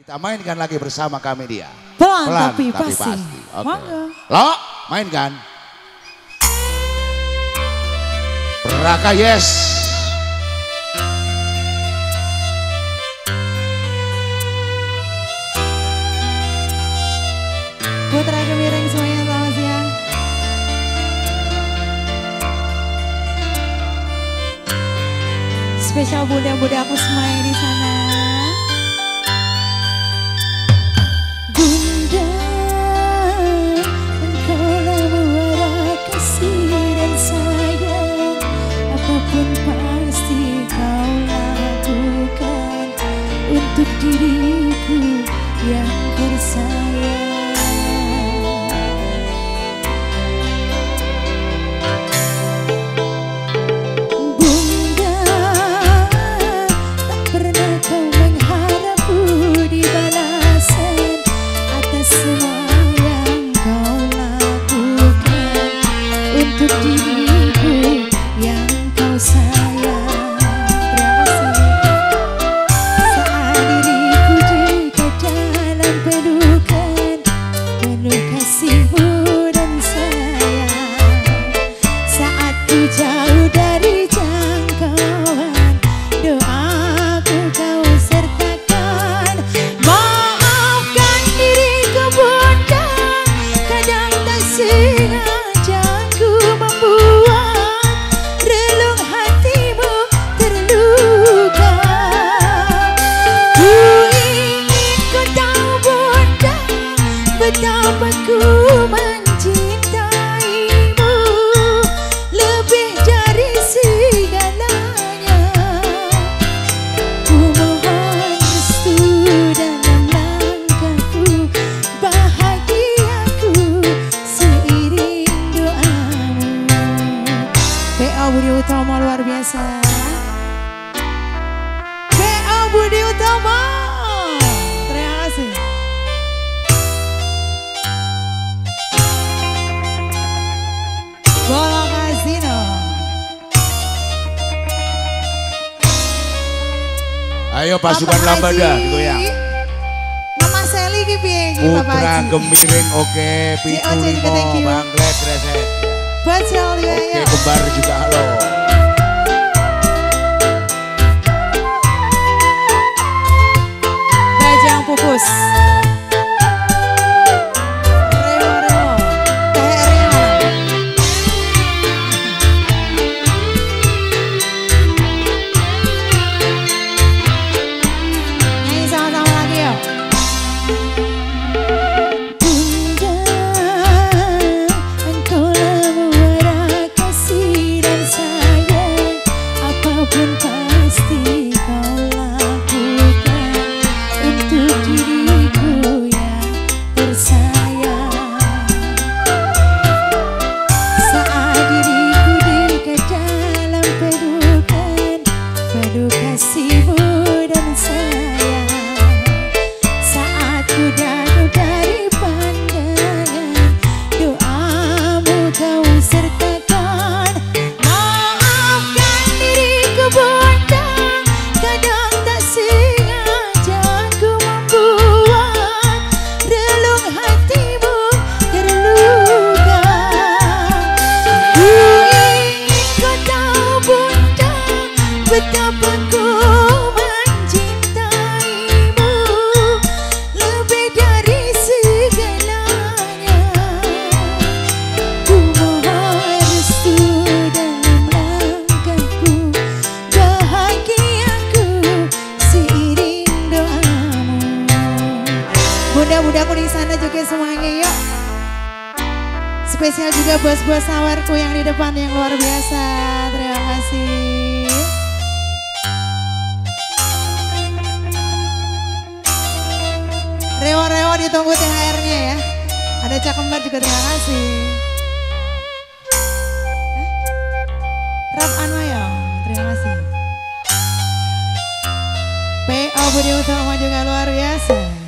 Kita mainkan lagi bersama kami dia. Pelan, tapi pasti. Oke. Mangga. Lo, mainkan. Raka yes. Putra Gemiring semuanya selamat siang. Spesial bunda-bunda aku semuanya di sana. Apa pun pasti kau lakukan untuk diriku yang tersayang. Bunda, tak down, but Ayo pasukan Lambada digoyang. Mama Seli ki piye iki Bapak Putra? Gemiring oke, Pitu Oke, thank Limo. Banglet Reset. Bacel ya Oke, kembar juga bunda Betapa ku Spesial juga bos-bos sawarku yang di depan yang luar biasa. Terima kasih. Rewa-rewa ditunggu THR-nya ya. Ada Cak Kembar juga terima kasih. Rap Anwaya, terima kasih. PO Budi Utama juga luar biasa.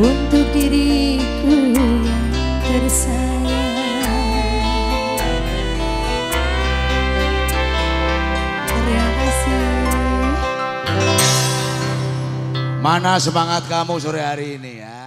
untuk diriku yang tersayang. Terima kasih. Mana semangat kamu sore hari ini ya?